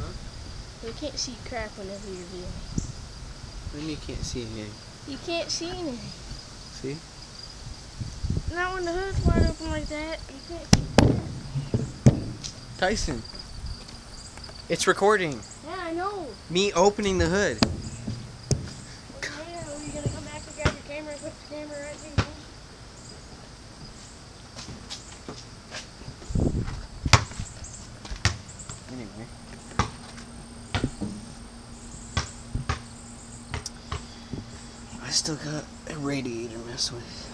Huh? You can't see crap whenever you're videoing. Then you can't see anything. You can't see anything. See? Not when the hood's wide open like that. You can't see. Tyson. It's recording. Yeah, I know. Me opening the hood. Yeah, are you gonna come back and grab your camera and put the camera right there? Got a radiator mess with.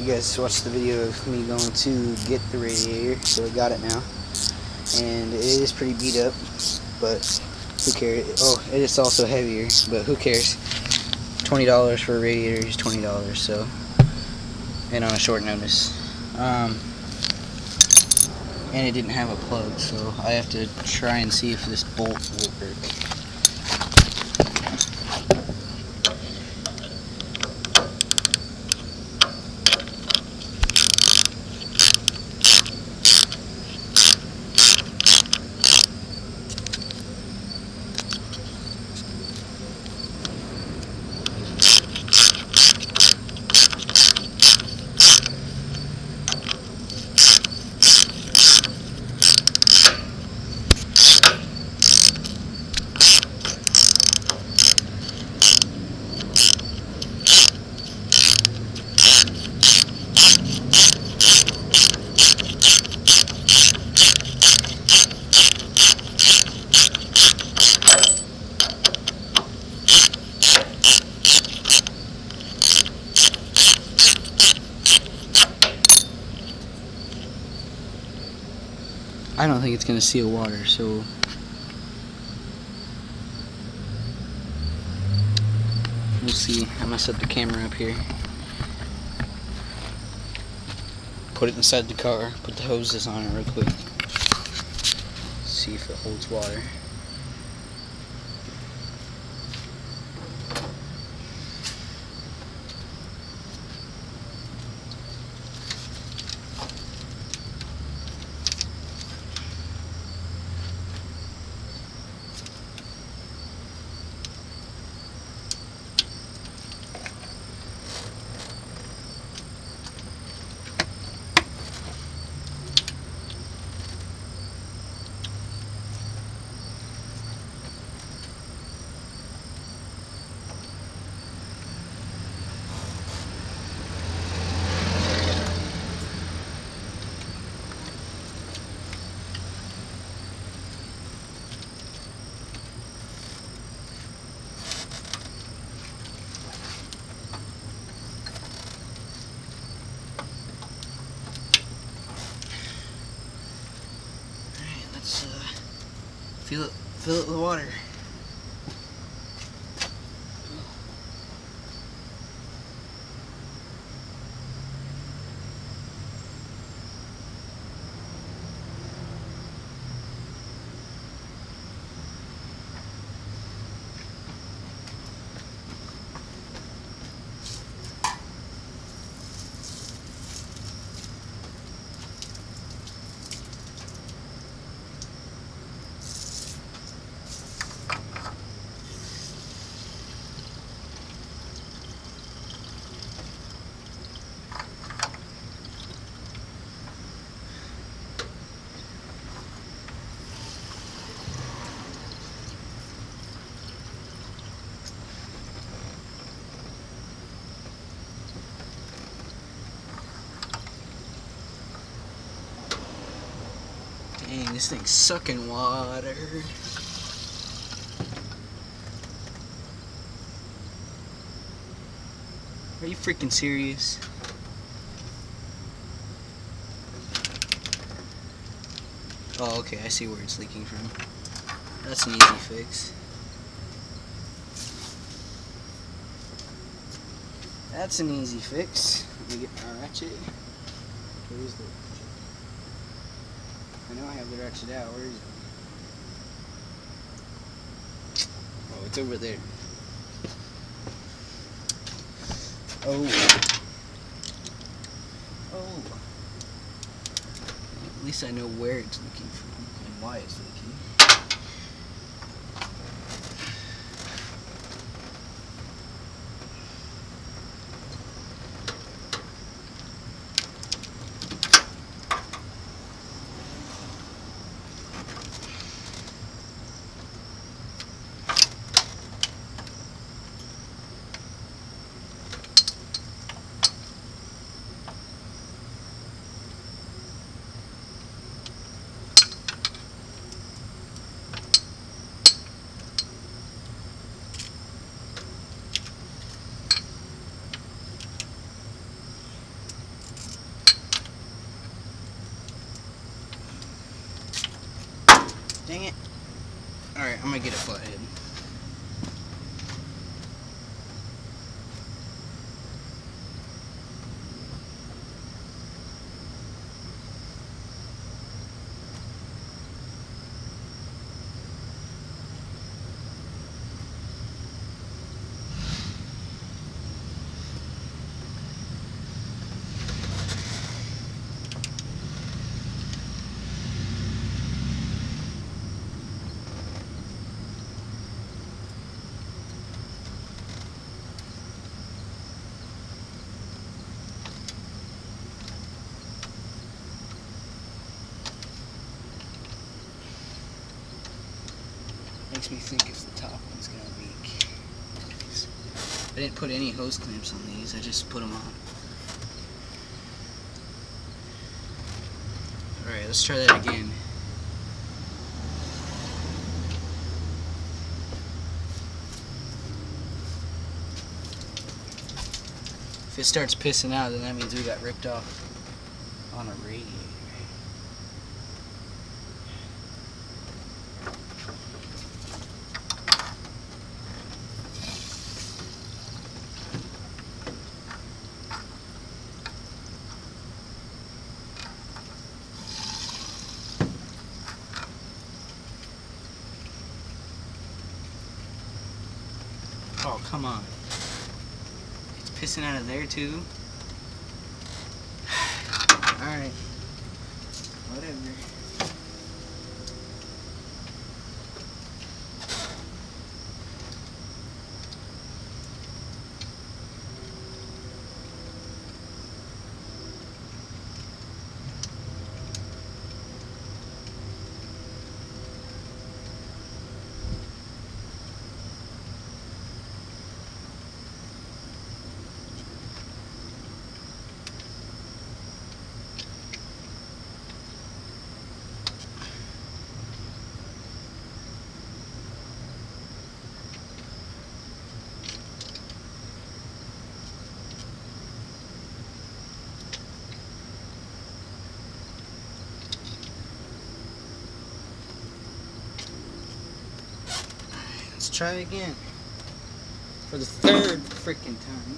You guys watched the video of me going to get the radiator, so I got it now. And it is pretty beat up, but who cares? Oh, it is also heavier, but who cares? $20 for a radiator is $20, so, and on a short notice. Um, and it didn't have a plug, so I have to try and see if this bolt will work. It's gonna seal water, so we'll see. I'm gonna set the camera up here. Put it inside the car, put the hoses on it real quick. See if it holds water. Alright, let's uh, fill it, with water. This thing's sucking water. Are you freaking serious? Oh, okay, I see where it's leaking from. That's an easy fix. That's an easy fix. Let me get my ratchet. Where's the I know I have the ratchet out. Where is it? Oh, it's over there. Oh. Oh. At least I know where it's looking from and why it's leaking. Dang it. Alright, I'm gonna get a flathead. Makes me think if the top one's gonna leak. I didn't put any hose clamps on these, I just put them on. Alright, let's try that again. If it starts pissing out, then that means we got ripped off on a radiator. Come on. It's pissing out of there too. Alright. Whatever. Let's try again. For the third freaking time.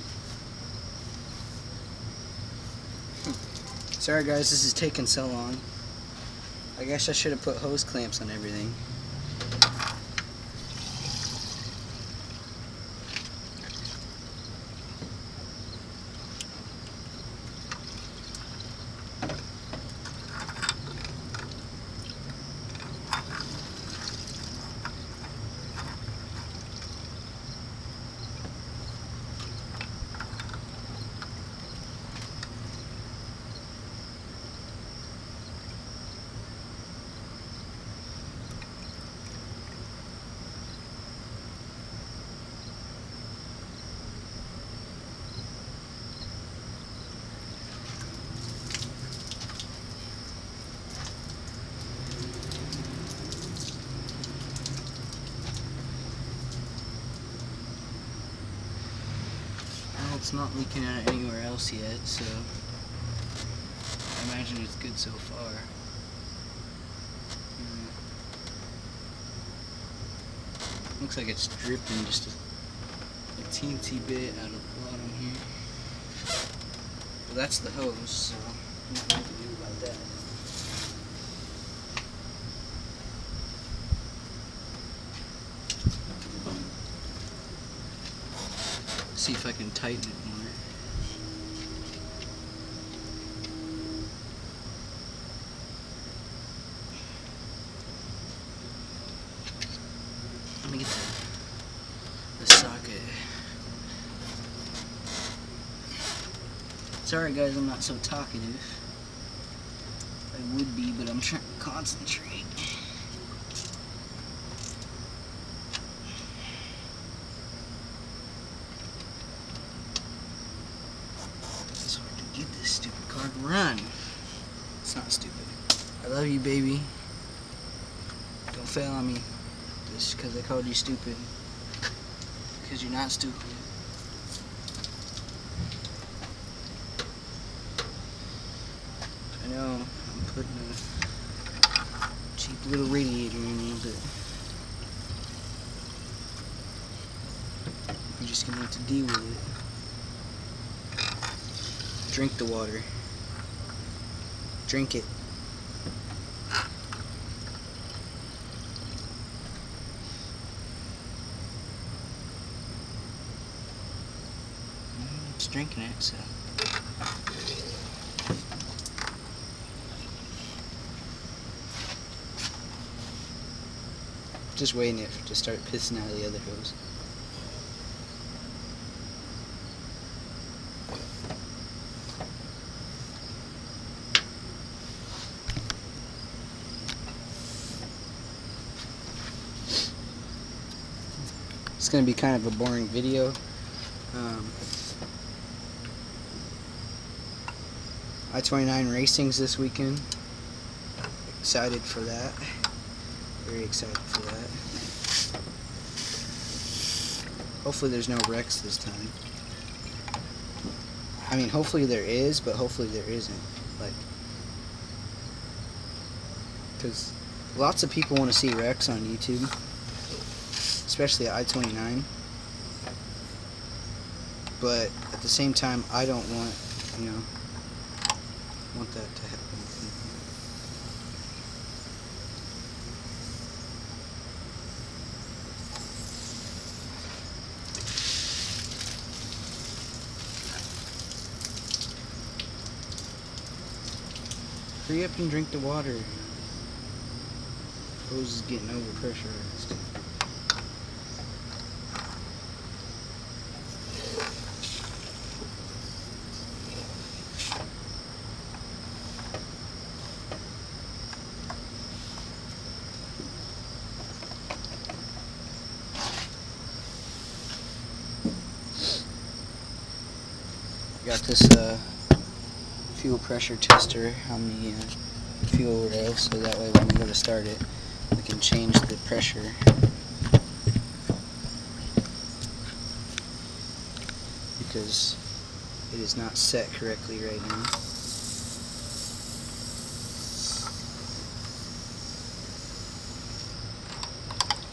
Sorry guys, this is taking so long. I guess I should have put hose clamps on everything. Well, it's not leaking out anywhere else yet, so I imagine it's good so far. Mm. Looks like it's dripping just a, a teensy bit out of the bottom here. But that's the hose, so nothing to do about that. See if I can tighten it more. Let me get the, the socket. Sorry guys, I'm not so talkative. I would be, but I'm trying to concentrate. It's hard to get this stupid car to run. It's not stupid. I love you, baby. Don't fail on me. Just because I called you stupid. Because you're not stupid. I know I'm putting a cheap little radiator in you, but you're just gonna have to deal with it. Drink the water. Drink it. Mm, drinking it, so. Just waiting it to start pissing out of the other hose. It's gonna be kind of a boring video. Um, I-29 racings this weekend. Excited for that. Very excited for that. Hopefully there's no wrecks this time. I mean, hopefully there is, but hopefully there isn't. Like, because lots of people want to see wrecks on YouTube, especially I-29. But at the same time, I don't want, you know, want that to happen. Hurry up and drink the water. Hose is getting overpressurized. This uh, fuel pressure tester on the uh, fuel rail so that way when we go to start it we can change the pressure because it is not set correctly right now.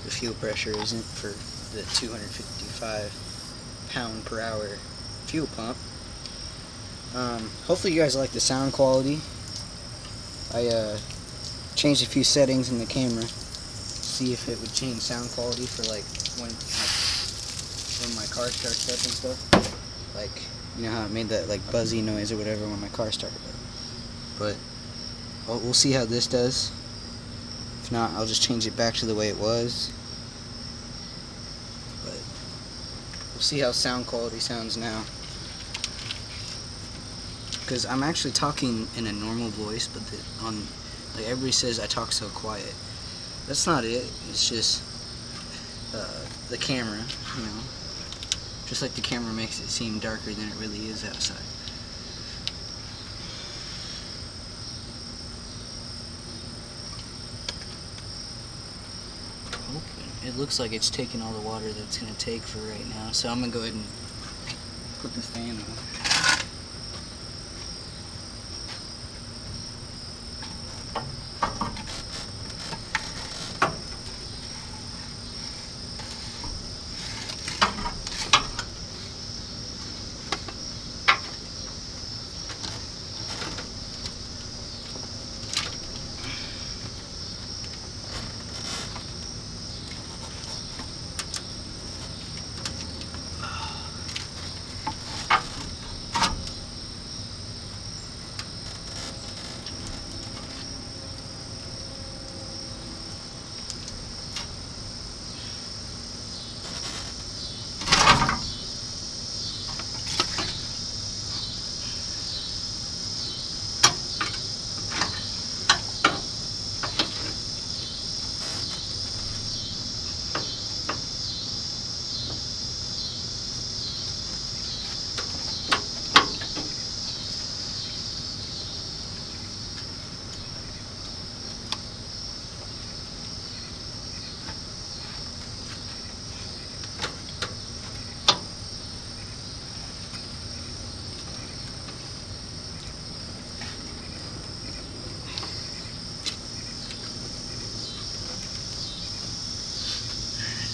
The fuel pressure isn't for the 255 pound per hour fuel pump. Um, hopefully you guys like the sound quality. I uh, changed a few settings in the camera, see if it would change sound quality for like when like, when my car starts up and stuff. Like you know how it made that like buzzy noise or whatever when my car started up. But we'll, we'll see how this does. If not, I'll just change it back to the way it was. But we'll see how sound quality sounds now because I'm actually talking in a normal voice, but the, on like everybody says I talk so quiet. That's not it. It's just uh, the camera, you know. Just like the camera makes it seem darker than it really is outside. It looks like it's taking all the water that it's going to take for right now, so I'm going to go ahead and put the fan on.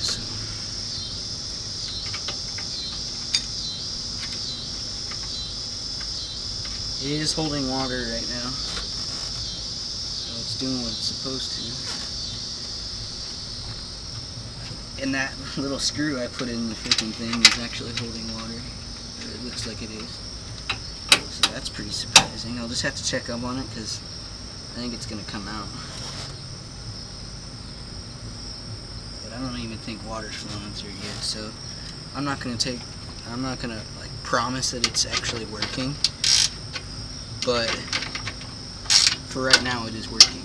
So it is holding water right now. So it's doing what it's supposed to. And that little screw I put in the freaking thing is actually holding water. It looks like it is. So that's pretty surprising. I'll just have to check up on it because I think it's going to come out. But I don't even think water's flowing through yet, so I'm not going to take, I'm not going to like promise that it's actually working. But for right now it is working.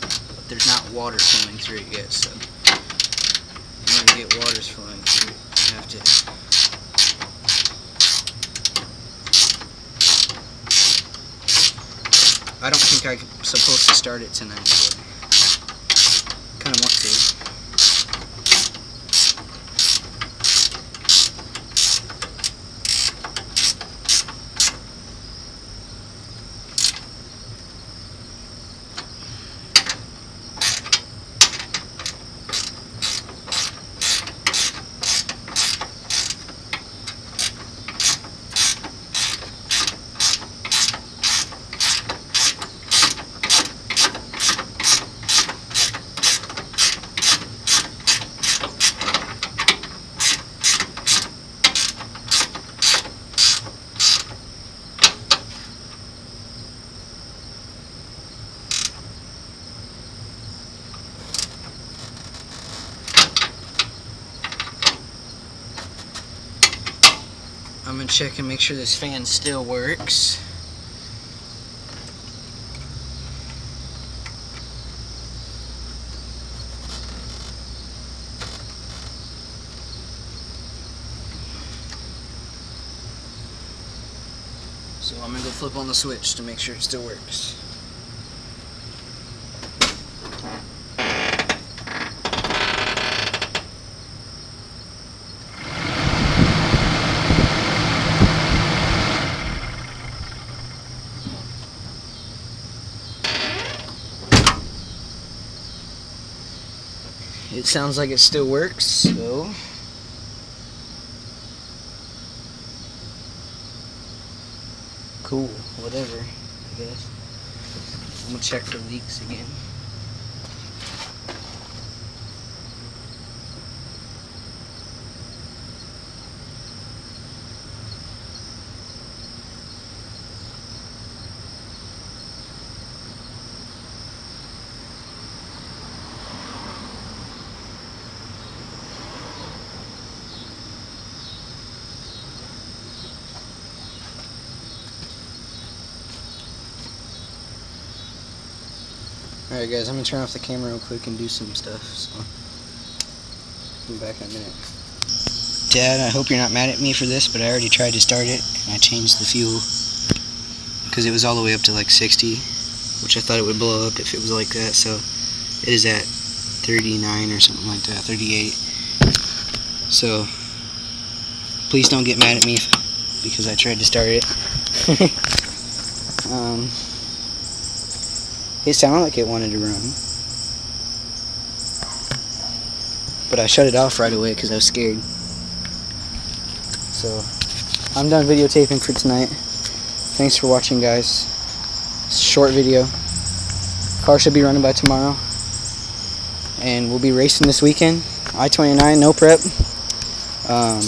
But there's not water flowing through it yet, so in order to get water flowing through it, you have to I don't think I'm supposed to start it tonight, but kind of want to. Check and make sure this fan still works. So I'm gonna go flip on the switch to make sure it still works. It sounds like it still works, so cool, whatever, I guess. I'm gonna check for leaks again. Alright guys, I'm gonna turn off the camera real quick and do some stuff, so be back in a minute. Dad, I hope you're not mad at me for this, but I already tried to start it and I changed the fuel because it was all the way up to like 60, which I thought it would blow up if it was like that, so it is at 39 or something like that, 38. So please don't get mad at me because I tried to start it. um, it sounded like it wanted to run. But I shut it off right away because I was scared. So, I'm done videotaping for tonight. Thanks for watching, guys. Short video. Car should be running by tomorrow. And we'll be racing this weekend. I-29, no prep. Um,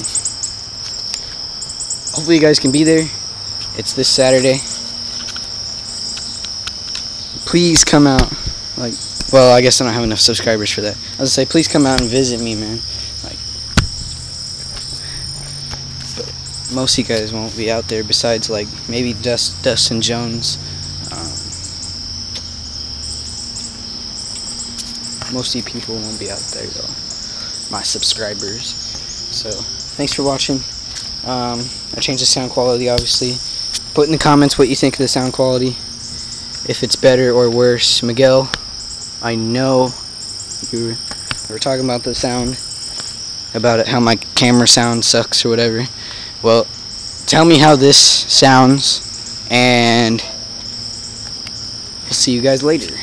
hopefully you guys can be there. It's this Saturday please come out. Like, well, I guess I don't have enough subscribers for that. I was say, please come out and visit me, man. Like, but most of you guys won't be out there. Besides, like maybe Dust, Dustin Jones. Um, most of you people won't be out there though. My subscribers. So, thanks for watching. Um, I changed the sound quality, obviously. Put in the comments what you think of the sound quality if it's better or worse. Miguel, I know you were talking about the sound, about it, how my camera sound sucks or whatever. Well, tell me how this sounds, and I'll see you guys later.